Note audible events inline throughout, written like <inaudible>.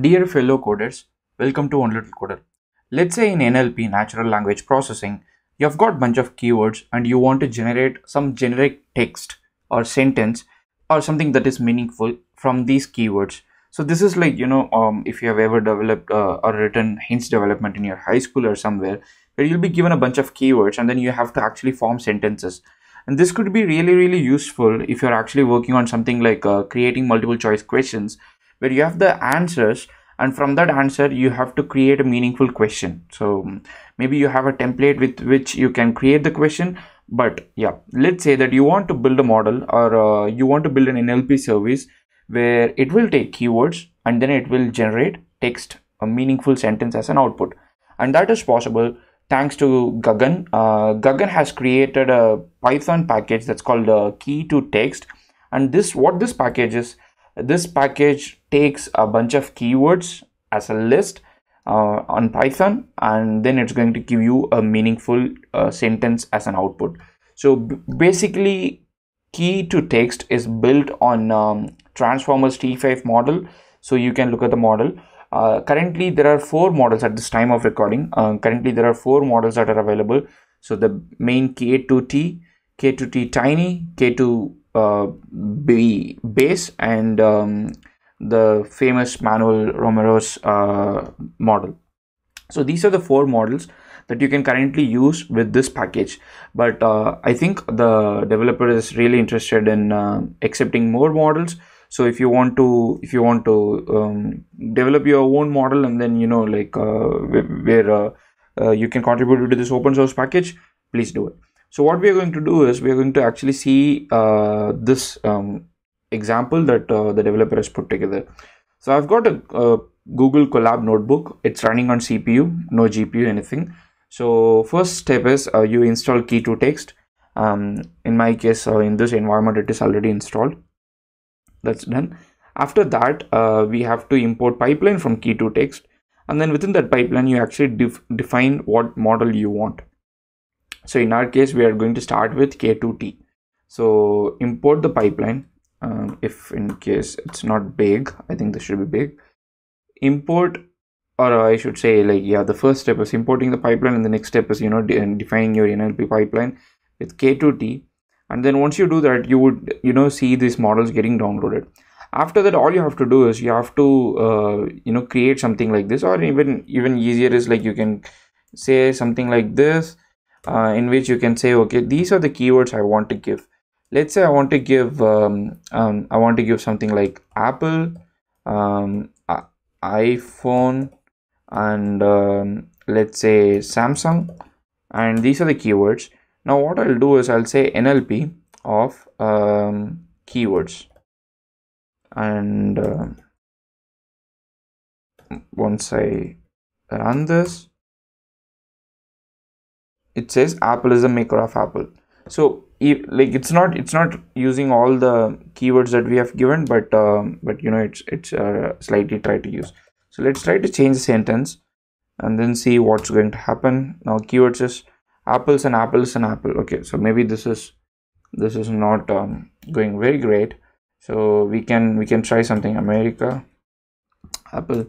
Dear fellow coders, welcome to One Little Coder. Let's say in NLP, natural language processing, you've got bunch of keywords and you want to generate some generic text or sentence or something that is meaningful from these keywords. So this is like, you know, um, if you have ever developed uh, or written hints development in your high school or somewhere, where you'll be given a bunch of keywords and then you have to actually form sentences. And this could be really, really useful if you're actually working on something like uh, creating multiple choice questions where you have the answers and from that answer you have to create a meaningful question. So maybe you have a template with which you can create the question but yeah let's say that you want to build a model or uh, you want to build an nlp service where it will take keywords and then it will generate text a meaningful sentence as an output. And that is possible thanks to Gagan. Uh, Gagan has created a Python package that's called uh, key to text. And this what this package is this package takes a bunch of keywords as a list uh, on Python and then it's going to give you a meaningful uh, sentence as an output. So basically key to text is built on um, Transformers T5 model. So you can look at the model. Uh, currently there are four models at this time of recording. Uh, currently there are four models that are available. So the main K2T, K2T Tiny, K2 uh, B base and um, the famous Manuel Romero's uh, model. So these are the four models that you can currently use with this package. But uh, I think the developer is really interested in uh, accepting more models. So if you want to, if you want to um, develop your own model and then you know like uh, where uh, uh, you can contribute to this open source package, please do it. So what we are going to do is we are going to actually see uh, this um, example that uh, the developer has put together. So I've got a, a, Google Colab notebook. It's running on CPU, no GPU, anything. So first step is uh, you install key to text. Um, in my case, uh, in this environment, it is already installed. That's done. After that, uh, we have to import pipeline from key to text. And then within that pipeline, you actually def define what model you want so in our case we are going to start with k2t so import the pipeline um, if in case it's not big i think this should be big. Import or i should say like yeah the first step is importing the pipeline and the next step is you know de defining your nlp pipeline with k2t and then once you do that you would you know see these models getting downloaded. After that all you have to do is you have to uh, you know create something like this or even even easier is like you can say something like this uh, in which you can say okay these are the keywords i want to give. Let's say i want to give um, um, i want to give something like apple um, iphone and um, let's say samsung and these are the keywords. Now what i'll do is i'll say nlp of um, keywords. And uh, once i run this it says apple is a maker of apple. So if, like it's not it's not using all the keywords that we have given but um, but you know it's it's uh, slightly try to use. So let's try to change the sentence and then see what's going to happen. Now keywords is apples and apples and apple. Okay so maybe this is this is not um, going very great. So we can we can try something. America apple.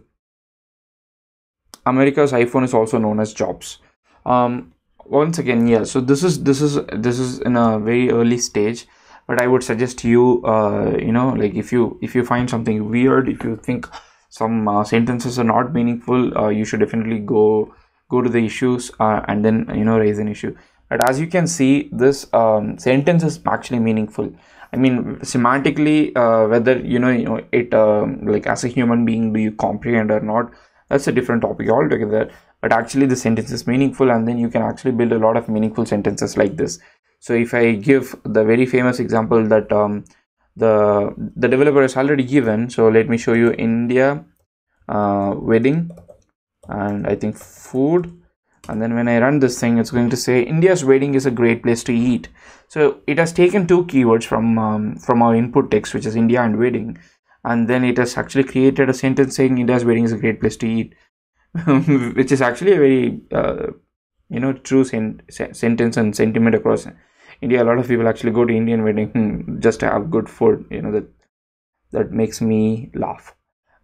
America's iphone is also known as jobs. Um, once again yeah so this is this is this is in a very early stage but i would suggest you uh, you know like if you if you find something weird if you think some uh, sentences are not meaningful uh, you should definitely go go to the issues uh, and then you know raise an issue. But as you can see this um, sentence is actually meaningful. I mean semantically uh, whether you know you know it um, like as a human being do you comprehend or not? That's a different topic altogether but actually the sentence is meaningful and then you can actually build a lot of meaningful sentences like this. So if i give the very famous example that um, the the developer has already given so let me show you india uh, wedding and i think food. And then when i run this thing it's going to say india's wedding is a great place to eat. So it has taken two keywords from um, from our input text which is india and wedding. And then it has actually created a sentence saying india's wedding is a great place to eat <laughs> which is actually a very uh, you know true sen- sentence and sentiment across India. A lot of people actually go to Indian wedding <laughs> just to have good food. You know that that makes me laugh.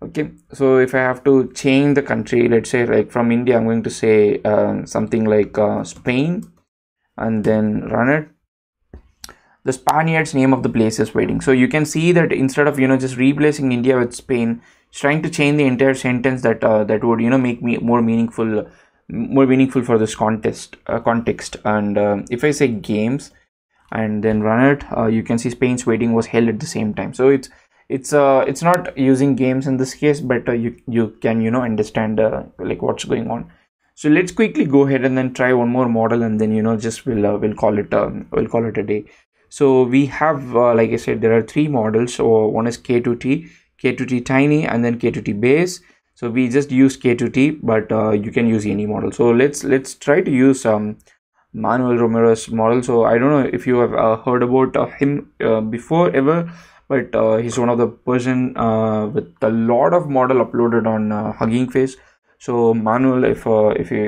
okay so if i have to change the country let's say like from india i'm going to say um, something like uh, spain and then run it the spaniards name of the place is waiting. So you can see that instead of you know just replacing india with spain it's trying to change the entire sentence that uh, that would you know make me more meaningful more meaningful for this contest uh, context. And uh, if i say games and then run it uh, you can see spain's waiting was held at the same time. So it's it's uh it's not using games in this case but uh, you you can you know understand uh, like what's going on. So let's quickly go ahead and then try one more model and then you know just we'll we'll call it um, we'll call it a day so we have uh, like i said there are three models. So one is k2t k2t tiny and then k2t base. So we just use k2t but uh, you can use any model. So let's let's try to use um manuel romero's model. So i don't know if you have uh, heard about uh, him uh, before ever but uh, he's one of the person uh, with a lot of model uploaded on hugging face. So manuel if if you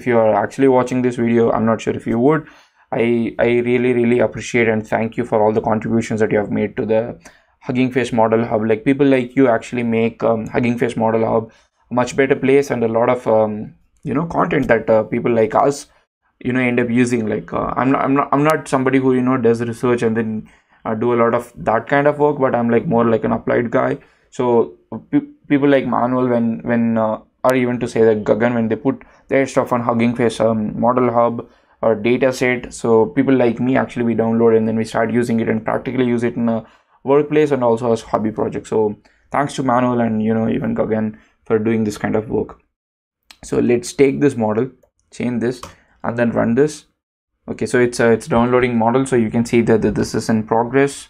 if you are actually watching this video i'm not sure if you would i i really really appreciate and thank you for all the contributions that you have made to the hugging face model hub. Like people like you actually make um, hugging face model hub a much better place and a lot of um, you know content that uh, people like us you know end up using. Like uh, i'm not i'm not i'm not somebody who you know does research and then uh, do a lot of that kind of work but i'm like more like an applied guy. So pe- people like manuel when when uh, or even to say that gagan when they put their stuff on hugging face um, model hub or data set. So people like me actually we download and then we start using it and practically use it in a workplace and also as hobby project. So thanks to manuel and you know even gagan for doing this kind of work. So let's take this model change this and then run this. Okay so it's it's downloading model so you can see that, that this is in progress.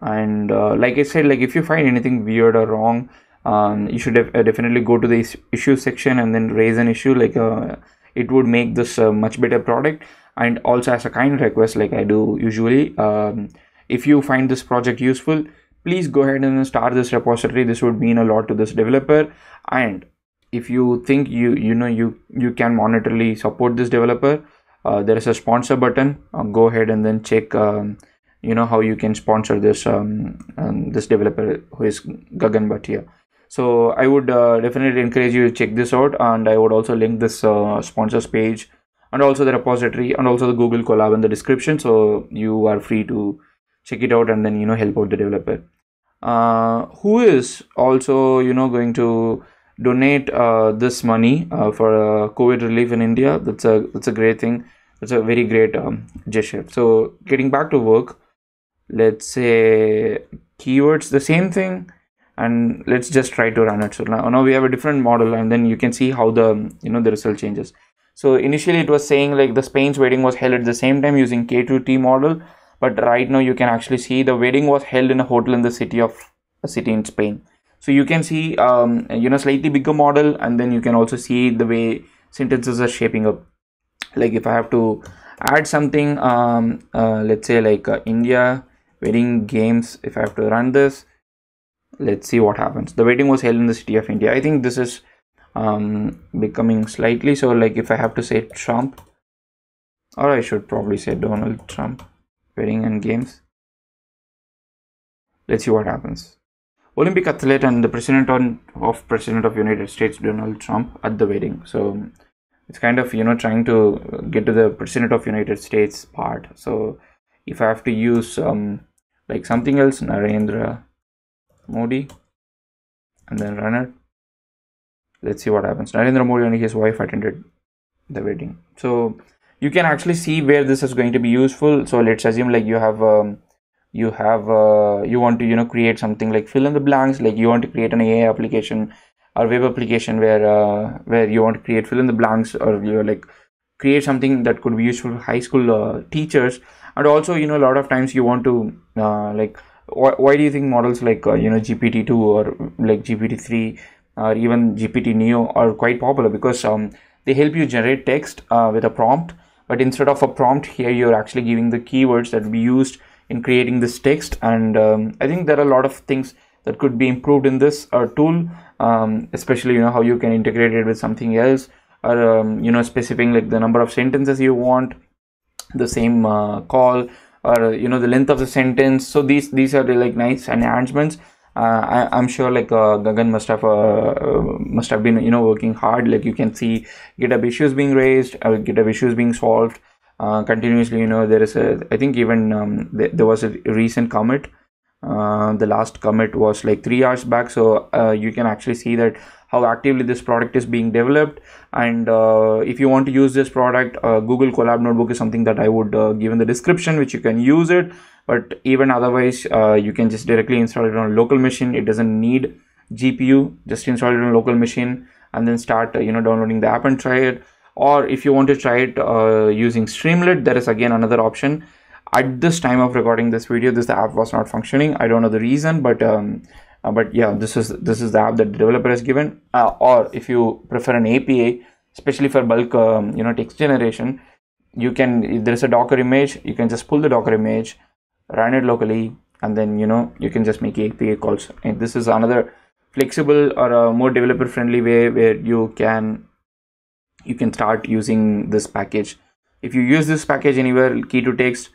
And uh, like i said like if you find anything weird or wrong um, you should def- uh, definitely go to the issue section and then raise an issue like uh, it would make this a much better product. And also as a kind request like i do usually um, if you find this project useful please go ahead and start this repository. This would mean a lot to this developer. And if you think you you know you you can monetarily support this developer uh, there is a sponsor button. Uh, go ahead and then check um, you know how you can sponsor this um, um, this developer who is gagan bhatia so i would uh, definitely encourage you to check this out and i would also link this uh, sponsors page and also the repository and also the google colab in the description so you are free to check it out and then you know help out the developer. Uh, who is also you know going to donate uh, this money uh, for uh, covid relief in india? That's a that's a great thing. That's a very great um, gesture. So getting back to work let's say keywords the same thing and let's just try to run it. So now, now we have a different model and then you can see how the you know the result changes. So initially it was saying like the spain's wedding was held at the same time using k2t model but right now you can actually see the wedding was held in a hotel in the city of a city in spain. So you can see um, you know slightly bigger model and then you can also see the way sentences are shaping up. Like if i have to add something um, uh, let's say like uh, india wedding games if i have to run this let's see what happens. The wedding was held in the city of india. I think this is um, becoming slightly so like if i have to say trump or i should probably say donald trump wedding and games. Let's see what happens. Olympic athlete and the president on, of president of united states donald trump at the wedding. So it's kind of you know trying to get to the president of united states part. So if i have to use um like something else narendra modi and then run it let's see what happens. Narendra modi and his wife attended the wedding. So you can actually see where this is going to be useful. So let's assume like you have um, you have uh, you want to you know create something like fill in the blanks like you want to create an ai application or web application where uh, where you want to create fill in the blanks or you know, like create something that could be useful for high school uh, teachers. And also you know a lot of times you want to uh, like wh- why do you think models like uh, you know gpt-2 or like gpt-3 or even gpt neo are quite popular? Because um, they help you generate text uh, with a prompt but instead of a prompt here you're actually giving the keywords that will be used in creating this text. And um, i think there are a lot of things that could be improved in this uh, tool um, especially you know how you can integrate it with something else or um, you know specifying like the number of sentences you want the same uh, call or you know the length of the sentence so these these are like nice enhancements uh, I, am sure like uh, Gagan must have uh, must have been you know working hard. Like you can see GitHub issues being raised, uh, GitHub issues being solved uh, continuously. You know there is a I think even um, th- there was a recent commit. Uh, the last commit was like three hours back, so you can actually see that how actively this product is being developed. And if you want to use this product, Google Colab Notebook is something that I would give in the description, which you can use it. But even otherwise uh, you can just directly install it on a local machine. It doesn't need gpu just install it on a local machine and then start uh, you know downloading the app and try it. Or if you want to try it uh, using streamlit there is again another option at this time of recording this video this app was not functioning. I don't know the reason but um, uh, but yeah this is this is the app that the developer has given. Uh, or if you prefer an api especially for bulk um, you know text generation you can there is a docker image you can just pull the docker image run it locally and then you know you can just make api calls. And this is another flexible or a more developer friendly way where you can you can start using this package. If you use this package anywhere key to text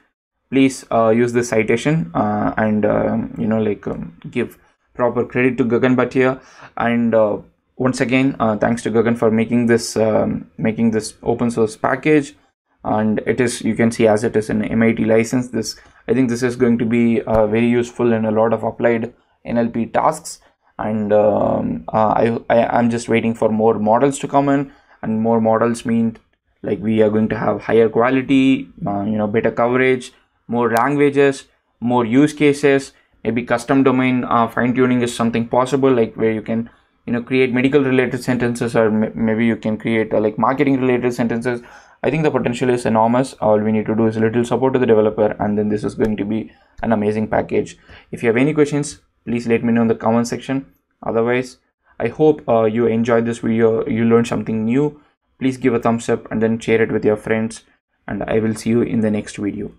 please uh, use this citation uh, and uh, you know like um, give proper credit to gagan bhatia. And uh, once again uh, thanks to gagan for making this um, making this open source package. And it is you can see as it is an MIT license this I think this is going to be uh, very useful in a lot of applied NLP tasks. And um, uh, I, I am just waiting for more models to come in. And more models mean like we are going to have higher quality you know better coverage more languages more use cases maybe custom domain uh, fine tuning is something possible like where you can you know create medical related sentences or maybe you can create uh, like marketing related sentences I think the potential is enormous. All we need to do is a little support to the developer and then this is going to be an amazing package. If you have any questions, please let me know in the comment section. Otherwise, I hope uh, you enjoyed this video, you learned something new. Please give a thumbs up and then share it with your friends and I will see you in the next video.